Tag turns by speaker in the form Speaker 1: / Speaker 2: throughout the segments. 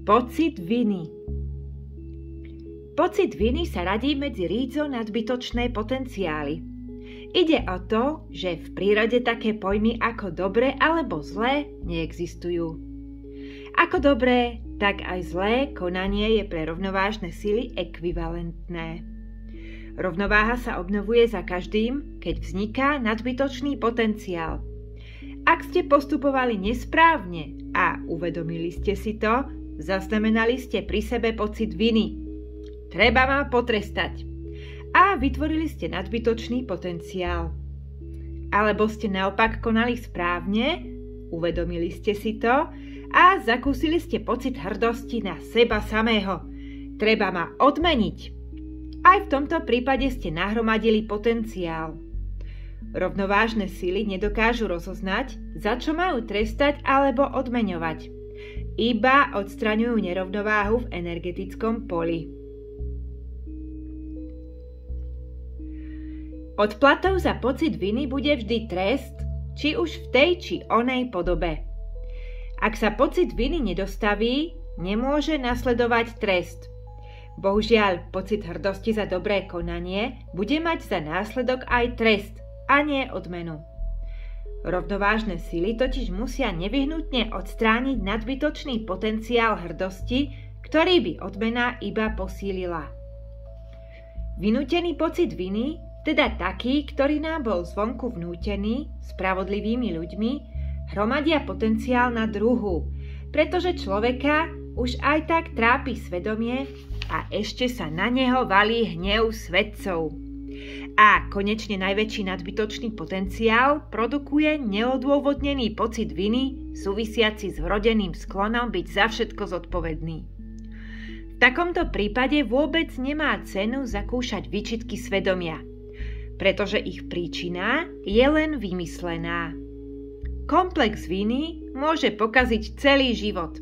Speaker 1: Pocit viny Pocit viny sa radí medzi rídzo nadbytočné potenciály. Ide o to, že v prírode také pojmy ako dobre alebo zlé neexistujú. Ako dobré, tak aj zlé konanie je pre rovnovážne sily ekvivalentné. Rovnováha sa obnovuje za každým, keď vzniká nadbytočný potenciál. Ak ste postupovali nesprávne a uvedomili ste si to, zaznamenali ste pri sebe pocit viny, Treba ma potrestať. A vytvorili ste nadbytočný potenciál. Alebo ste naopak konali správne, uvedomili ste si to a zakúsili ste pocit hrdosti na seba samého. Treba ma odmeniť. Aj v tomto prípade ste nahromadili potenciál. Rovnovážne sily nedokážu rozoznať, za čo majú trestať alebo odmeňovať. Iba odstraňujú nerovnováhu v energetickom poli. Odplatou za pocit viny bude vždy trest, či už v tej či onej podobe. Ak sa pocit viny nedostaví, nemôže nasledovať trest. Bohužiaľ, pocit hrdosti za dobré konanie bude mať za následok aj trest a nie odmenu. Rovnovážne sily totiž musia nevyhnutne odstrániť nadbytočný potenciál hrdosti, ktorý by odmena iba posílila. Vynútený pocit viny teda taký, ktorý nám bol zvonku vnútený spravodlivými ľuďmi, hromadia potenciál na druhu, pretože človeka už aj tak trápi svedomie a ešte sa na neho valí hnev svedcov. A konečne najväčší nadbytočný potenciál produkuje neodôvodnený pocit viny súvisiaci s vrodeným sklonom byť za všetko zodpovedný. V takomto prípade vôbec nemá cenu zakúšať výčitky svedomia – pretože ich príčina je len vymyslená. Komplex viny môže pokaziť celý život,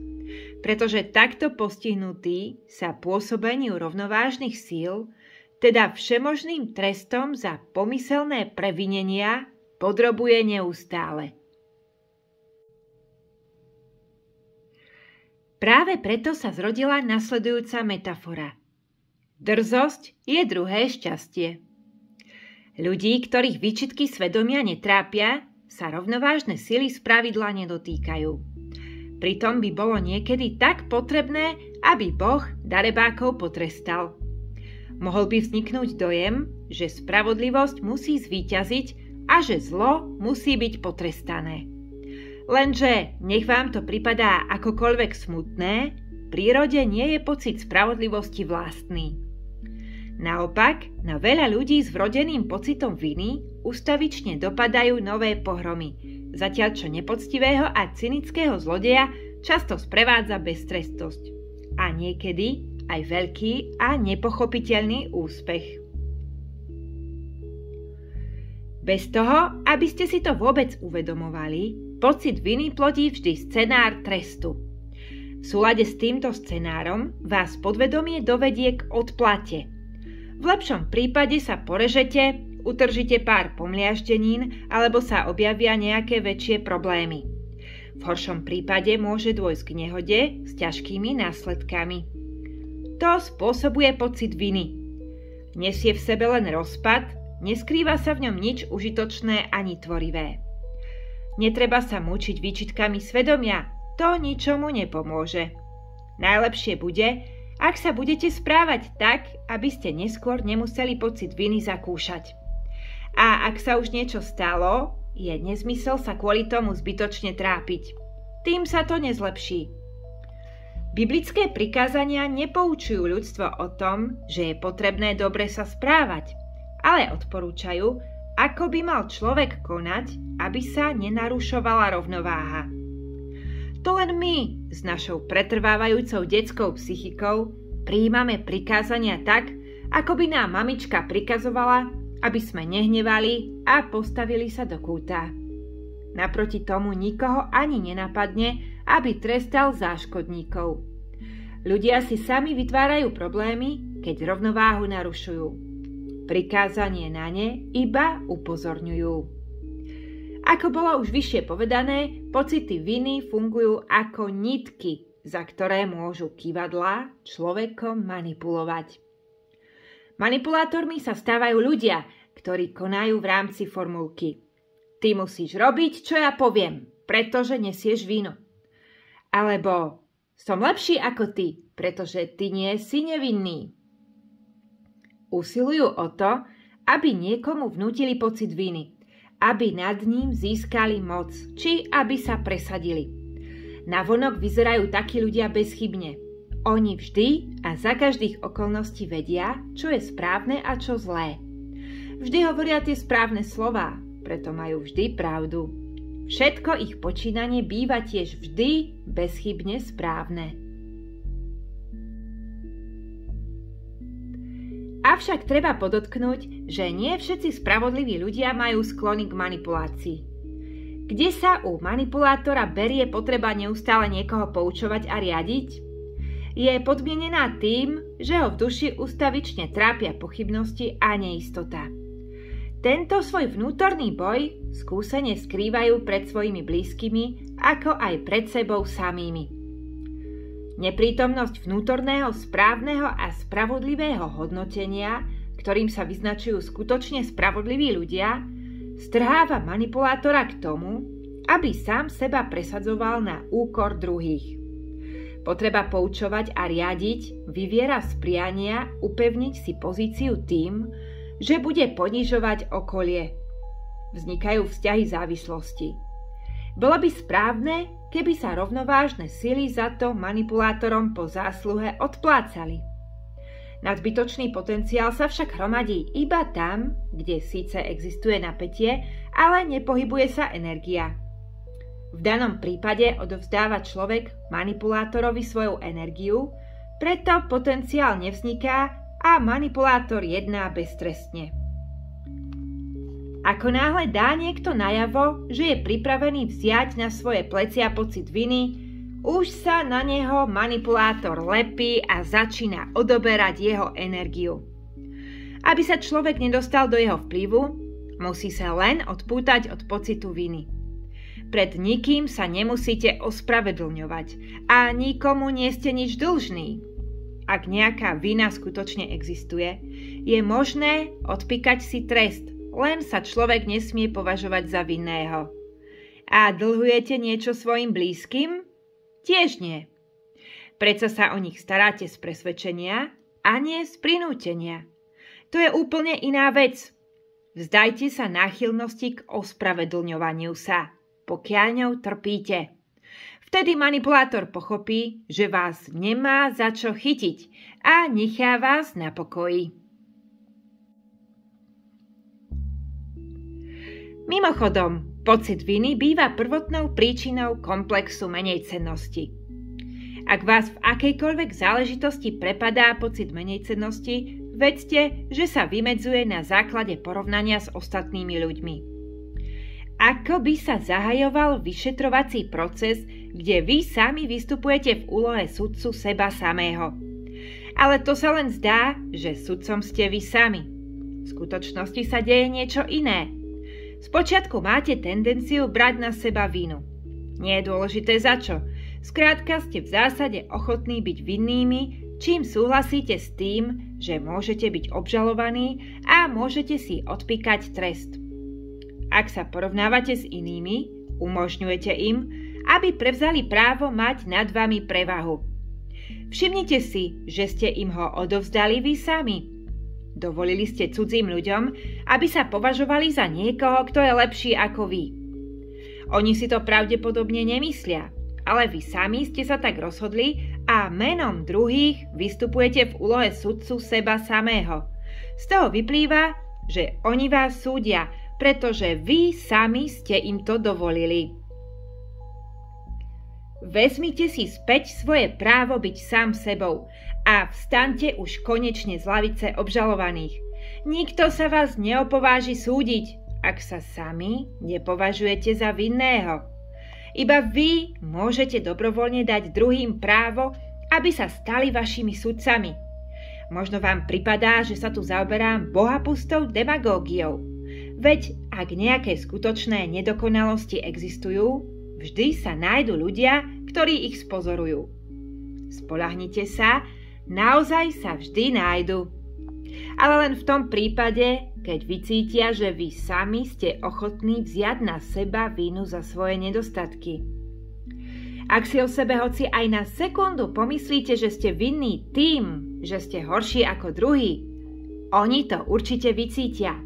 Speaker 1: pretože takto postihnutý sa pôsobeniu rovnovážnych síl, teda všemožným trestom za pomyselné previnenia, podrobuje neustále. Práve preto sa zrodila nasledujúca metafora. Drzosť je druhé šťastie. Ľudí, ktorých výčitky svedomia netrápia, sa rovnovážne sily z pravidla nedotýkajú. Pritom by bolo niekedy tak potrebné, aby Boh darebákov potrestal. Mohol by vzniknúť dojem, že spravodlivosť musí zvíťaziť a že zlo musí byť potrestané. Lenže, nech vám to pripadá akokoľvek smutné, prírode nie je pocit spravodlivosti vlastný. Naopak, na veľa ľudí s vrodeným pocitom viny ustavične dopadajú nové pohromy, zatiaľ čo nepoctivého a cynického zlodeja často sprevádza beztrestosť. A niekedy aj veľký a nepochopiteľný úspech. Bez toho, aby ste si to vôbec uvedomovali, pocit viny plodí vždy scenár trestu. V súlade s týmto scenárom vás podvedomie dovedie k odplate – v lepšom prípade sa porežete, utržite pár pomliaždenín alebo sa objavia nejaké väčšie problémy. V horšom prípade môže dôjsť k nehode s ťažkými následkami. To spôsobuje pocit viny. Nesie v sebe len rozpad, neskrýva sa v ňom nič užitočné ani tvorivé. Netreba sa mučiť výčitkami svedomia, to ničomu nepomôže. Najlepšie bude, ak sa budete správať tak, aby ste neskôr nemuseli pocit viny zakúšať. A ak sa už niečo stalo, je nezmysel sa kvôli tomu zbytočne trápiť. Tým sa to nezlepší. Biblické prikázania nepoučujú ľudstvo o tom, že je potrebné dobre sa správať, ale odporúčajú, ako by mal človek konať, aby sa nenarušovala rovnováha. To len my s našou pretrvávajúcou detskou psychikou príjmame prikázania tak, ako by nám mamička prikazovala, aby sme nehnevali a postavili sa do kúta. Naproti tomu nikoho ani nenapadne, aby trestal záškodníkov. Ľudia si sami vytvárajú problémy, keď rovnováhu narušujú. Prikázanie na ne iba upozorňujú. Ako bolo už vyššie povedané, pocity viny fungujú ako nitky za ktoré môžu kývadlá človekom manipulovať. Manipulátormi sa stávajú ľudia, ktorí konajú v rámci formulky. Ty musíš robiť, čo ja poviem, pretože nesieš víno. Alebo som lepší ako ty, pretože ty nie si nevinný. Usilujú o to, aby niekomu vnútili pocit viny, aby nad ním získali moc, či aby sa presadili. Navonok vyzerajú takí ľudia bezchybne. Oni vždy a za každých okolností vedia, čo je správne a čo zlé. Vždy hovoria tie správne slová, preto majú vždy pravdu. Všetko ich počínanie býva tiež vždy bezchybne správne. Avšak treba podotknúť, že nie všetci spravodliví ľudia majú sklony k manipulácii. Kde sa u manipulátora berie potreba neustále niekoho poučovať a riadiť? Je podmienená tým, že ho v duši ustavične trápia pochybnosti a neistota. Tento svoj vnútorný boj skúsene skrývajú pred svojimi blízkymi, ako aj pred sebou samými. Neprítomnosť vnútorného správneho a spravodlivého hodnotenia, ktorým sa vyznačujú skutočne spravodliví ľudia, strháva manipulátora k tomu, aby sám seba presadzoval na úkor druhých. Potreba poučovať a riadiť vyviera z priania upevniť si pozíciu tým, že bude ponižovať okolie. Vznikajú vzťahy závislosti. Bolo by správne, keby sa rovnovážne sily za to manipulátorom po zásluhe odplácali. Nadbytočný potenciál sa však hromadí iba tam, kde síce existuje napätie, ale nepohybuje sa energia. V danom prípade odovzdáva človek manipulátorovi svoju energiu, preto potenciál nevzniká a manipulátor jedná beztrestne. Ako náhle dá niekto najavo, že je pripravený vziať na svoje plecia pocit viny, už sa na neho manipulátor lepí a začína odoberať jeho energiu. Aby sa človek nedostal do jeho vplyvu, musí sa len odpútať od pocitu viny. Pred nikým sa nemusíte ospravedlňovať a nikomu nie ste nič dlžný, ak nejaká vina skutočne existuje, je možné odpíkať si trest, len sa človek nesmie považovať za vinného. A dlhujete niečo svojim blízkym? Tiež nie. Prečo sa o nich staráte z presvedčenia a nie z prinútenia. To je úplne iná vec. Vzdajte sa náchylnosti k ospravedlňovaniu sa, pokiaľ ňou trpíte. Vtedy manipulátor pochopí, že vás nemá za čo chytiť a nechá vás na pokoji. Mimochodom, pocit viny býva prvotnou príčinou komplexu menej cennosti. Ak vás v akejkoľvek záležitosti prepadá pocit menej cennosti, vedzte, že sa vymedzuje na základe porovnania s ostatnými ľuďmi. Ako by sa zahajoval vyšetrovací proces, kde vy sami vystupujete v úlohe sudcu seba samého. Ale to sa len zdá, že sudcom ste vy sami. V skutočnosti sa deje niečo iné. Spočiatku máte tendenciu brať na seba vinu. Nie je dôležité za čo. Skrátka ste v zásade ochotní byť vinnými, čím súhlasíte s tým, že môžete byť obžalovaní a môžete si odpíkať trest. Ak sa porovnávate s inými, umožňujete im, aby prevzali právo mať nad vami prevahu. Všimnite si, že ste im ho odovzdali vy sami. Dovolili ste cudzím ľuďom, aby sa považovali za niekoho, kto je lepší ako vy. Oni si to pravdepodobne nemyslia, ale vy sami ste sa tak rozhodli a menom druhých vystupujete v úlohe sudcu seba samého. Z toho vyplýva, že oni vás súdia, pretože vy sami ste im to dovolili. Vezmite si späť svoje právo byť sám sebou a vstante už konečne z lavice obžalovaných. Nikto sa vás neopováži súdiť, ak sa sami nepovažujete za vinného. Iba vy môžete dobrovoľne dať druhým právo, aby sa stali vašimi sudcami. Možno vám pripadá, že sa tu zaoberám bohapustou demagógiou. Veď ak nejaké skutočné nedokonalosti existujú, Vždy sa nájdu ľudia, ktorí ich spozorujú. Spolahnite sa, naozaj sa vždy nájdu. Ale len v tom prípade, keď vycítia, že vy sami ste ochotní vziať na seba vínu za svoje nedostatky. Ak si o sebe hoci aj na sekundu pomyslíte, že ste vinní tým, že ste horší ako druhý, oni to určite vycítia.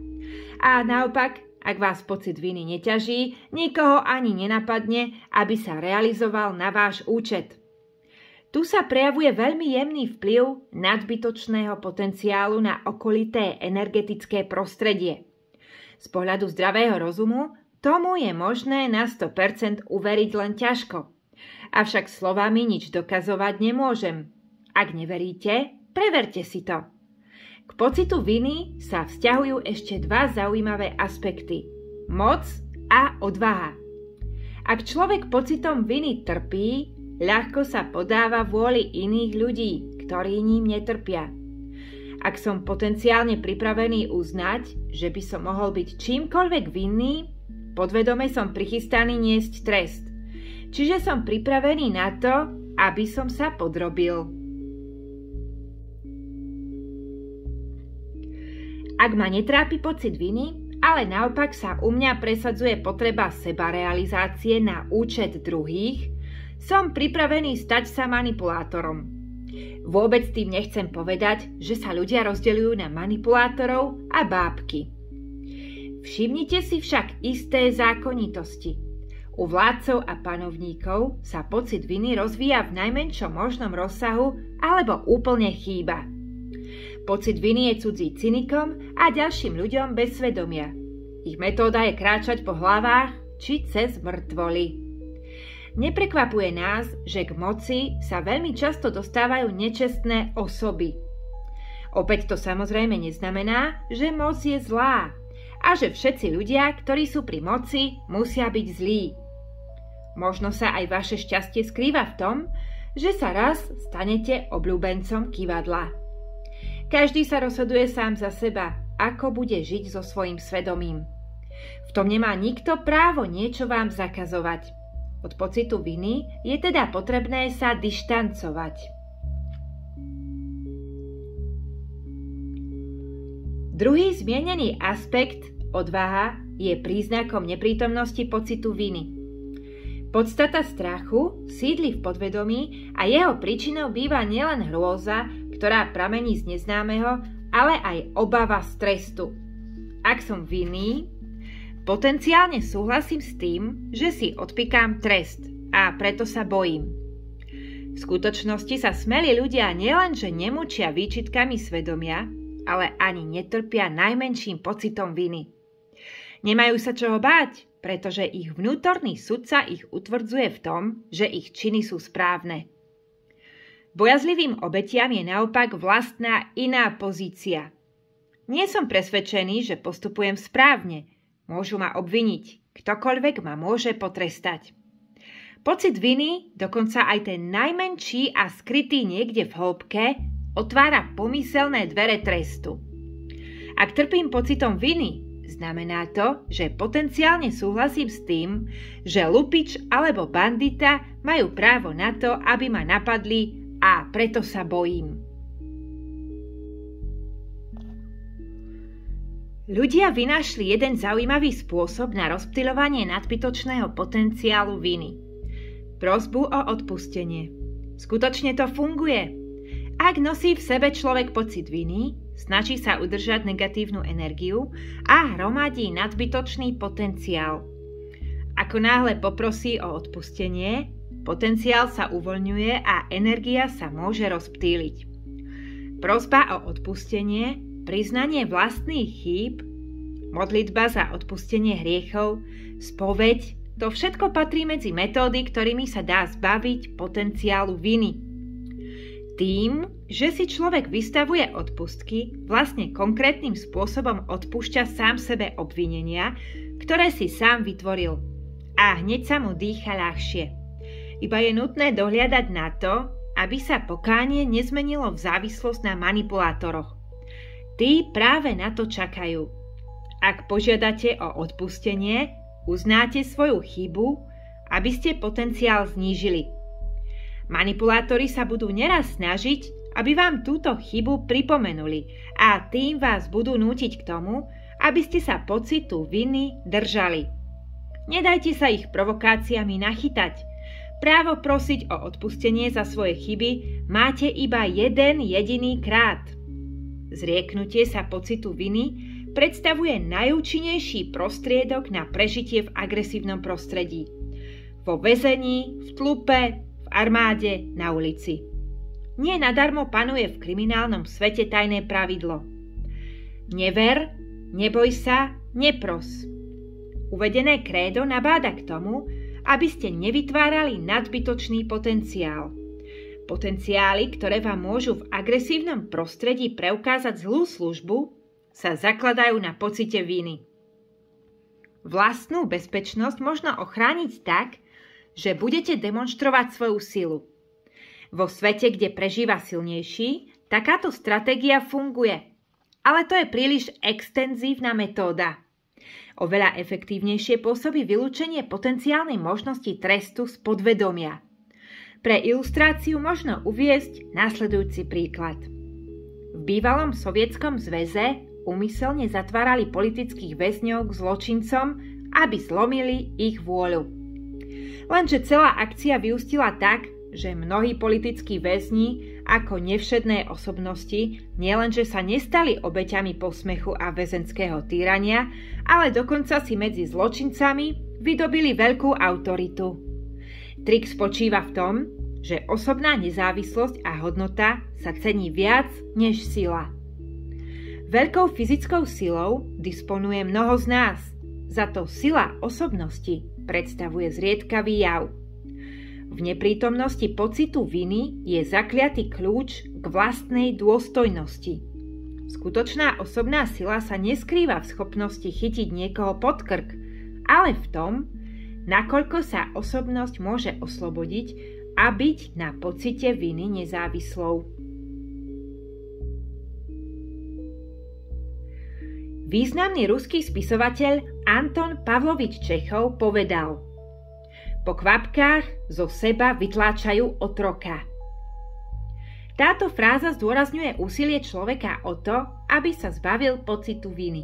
Speaker 1: A naopak, ak vás pocit viny neťaží, nikoho ani nenapadne, aby sa realizoval na váš účet. Tu sa prejavuje veľmi jemný vplyv nadbytočného potenciálu na okolité energetické prostredie. Z pohľadu zdravého rozumu tomu je možné na 100% uveriť len ťažko. Avšak slovami nič dokazovať nemôžem. Ak neveríte, preverte si to. K pocitu viny sa vzťahujú ešte dva zaujímavé aspekty. Moc a odvaha. Ak človek pocitom viny trpí, ľahko sa podáva vôli iných ľudí, ktorí ním netrpia. Ak som potenciálne pripravený uznať, že by som mohol byť čímkoľvek vinný, podvedome som prichystaný niesť trest. Čiže som pripravený na to, aby som sa podrobil. Ak ma netrápi pocit viny, ale naopak sa u mňa presadzuje potreba sebarealizácie na účet druhých, som pripravený stať sa manipulátorom. Vôbec tým nechcem povedať, že sa ľudia rozdeľujú na manipulátorov a bábky. Všimnite si však isté zákonitosti. U vládcov a panovníkov sa pocit viny rozvíja v najmenšom možnom rozsahu alebo úplne chýba. Pocit viny je cudzí cynikom a ďalším ľuďom bez svedomia. Ich metóda je kráčať po hlavách či cez mŕtvoly. Neprekvapuje nás, že k moci sa veľmi často dostávajú nečestné osoby. Opäť to samozrejme neznamená, že moc je zlá a že všetci ľudia, ktorí sú pri moci, musia byť zlí. Možno sa aj vaše šťastie skrýva v tom, že sa raz stanete obľúbencom kývadla. Každý sa rozhoduje sám za seba, ako bude žiť so svojím svedomím. V tom nemá nikto právo niečo vám zakazovať – od pocitu viny je teda potrebné sa dištancovať. Druhý zmienený aspekt, odvaha, je príznakom neprítomnosti pocitu viny. Podstata strachu sídli v podvedomí a jeho príčinou býva nielen hrôza, ktorá pramení z neznámeho, ale aj obava z trestu. Ak som vinný, Potenciálne súhlasím s tým, že si odpikám trest a preto sa bojím. V skutočnosti sa smeli ľudia nielenže nemučia výčitkami svedomia, ale ani netrpia najmenším pocitom viny. Nemajú sa čoho báť, pretože ich vnútorný sudca ich utvrdzuje v tom, že ich činy sú správne. Bojazlivým obetiam je naopak vlastná iná pozícia. Nie som presvedčený, že postupujem správne – Môžu ma obviniť. Ktokoľvek ma môže potrestať. Pocit viny, dokonca aj ten najmenší a skrytý niekde v hĺbke, otvára pomyselné dvere trestu. Ak trpím pocitom viny, znamená to, že potenciálne súhlasím s tým, že lupič alebo bandita majú právo na to, aby ma napadli a preto sa bojím. Ľudia vynašli jeden zaujímavý spôsob na rozptylovanie nadbytočného potenciálu viny. Prosbu o odpustenie. Skutočne to funguje. Ak nosí v sebe človek pocit viny, snaží sa udržať negatívnu energiu a hromadí nadbytočný potenciál. Ako náhle poprosí o odpustenie, potenciál sa uvoľňuje a energia sa môže rozptýliť. Prosba o odpustenie priznanie vlastných chýb, modlitba za odpustenie hriechov, spoveď, to všetko patrí medzi metódy, ktorými sa dá zbaviť potenciálu viny. Tým, že si človek vystavuje odpustky, vlastne konkrétnym spôsobom odpúšťa sám sebe obvinenia, ktoré si sám vytvoril. A hneď sa mu dýcha ľahšie. Iba je nutné dohliadať na to, aby sa pokánie nezmenilo v závislosť na manipulátoroch. Tí práve na to čakajú. Ak požiadate o odpustenie, uznáte svoju chybu, aby ste potenciál znížili. Manipulátori sa budú neraz snažiť, aby vám túto chybu pripomenuli a tým vás budú nútiť k tomu, aby ste sa pocitu viny držali. Nedajte sa ich provokáciami nachytať. Právo prosiť o odpustenie za svoje chyby máte iba jeden jediný krát. Zrieknutie sa pocitu viny predstavuje najúčinnejší prostriedok na prežitie v agresívnom prostredí. Vo väzení, v tlupe, v armáde, na ulici. Nie nadarmo panuje v kriminálnom svete tajné pravidlo. Never, neboj sa, nepros. Uvedené krédo nabáda k tomu, aby ste nevytvárali nadbytočný potenciál. Potenciály, ktoré vám môžu v agresívnom prostredí preukázať zlú službu, sa zakladajú na pocite viny. Vlastnú bezpečnosť možno ochrániť tak, že budete demonstrovať svoju silu. Vo svete, kde prežíva silnejší, takáto stratégia funguje. Ale to je príliš extenzívna metóda. Oveľa efektívnejšie pôsobí vylúčenie potenciálnej možnosti trestu z podvedomia. Pre ilustráciu možno uviesť následujúci príklad. V bývalom sovietskom zväze umyselne zatvárali politických väzňov k zločincom, aby zlomili ich vôľu. Lenže celá akcia vyústila tak, že mnohí politickí väzni ako nevšedné osobnosti nielenže sa nestali obeťami posmechu a väzenského týrania, ale dokonca si medzi zločincami vydobili veľkú autoritu. Trik spočíva v tom, že osobná nezávislosť a hodnota sa cení viac než sila. Veľkou fyzickou silou disponuje mnoho z nás, za to sila osobnosti predstavuje zriedkavý jav. V neprítomnosti pocitu viny je zakliatý kľúč k vlastnej dôstojnosti. Skutočná osobná sila sa neskrýva v schopnosti chytiť niekoho pod krk, ale v tom, nakoľko sa osobnosť môže oslobodiť a byť na pocite viny nezávislou. Významný ruský spisovateľ Anton Pavlovič Čechov povedal Po kvapkách zo seba vytláčajú otroka. Táto fráza zdôrazňuje úsilie človeka o to, aby sa zbavil pocitu viny.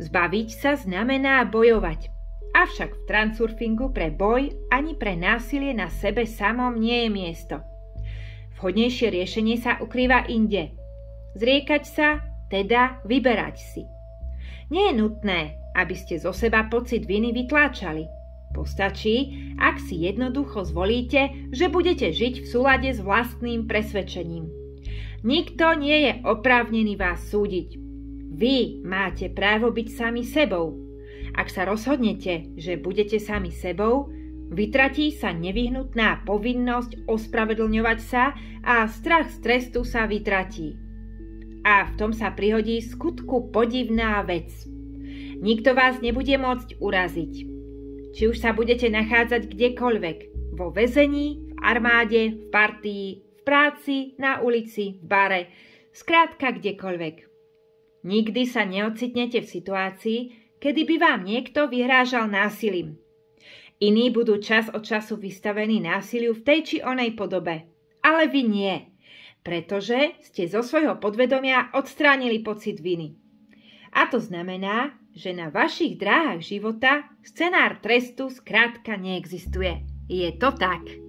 Speaker 1: Zbaviť sa znamená bojovať, avšak v transurfingu pre boj ani pre násilie na sebe samom nie je miesto. Vhodnejšie riešenie sa ukrýva inde. Zriekať sa, teda vyberať si – nie je nutné, aby ste zo seba pocit viny vytláčali. Postačí, ak si jednoducho zvolíte, že budete žiť v súlade s vlastným presvedčením. Nikto nie je oprávnený vás súdiť. Vy máte právo byť sami sebou. Ak sa rozhodnete, že budete sami sebou, vytratí sa nevyhnutná povinnosť ospravedlňovať sa a strach z trestu sa vytratí. A v tom sa prihodí skutku podivná vec. Nikto vás nebude môcť uraziť. Či už sa budete nachádzať kdekoľvek, vo väzení, v armáde, v partii, v práci, na ulici, v bare, skrátka kdekoľvek. Nikdy sa neocitnete v situácii, kedy by vám niekto vyhrážal násilím. Iní budú čas od času vystavení násiliu v tej či onej podobe, ale vy nie – pretože ste zo svojho podvedomia odstránili pocit viny. A to znamená, že na vašich dráhach života scenár trestu skrátka neexistuje. Je to tak.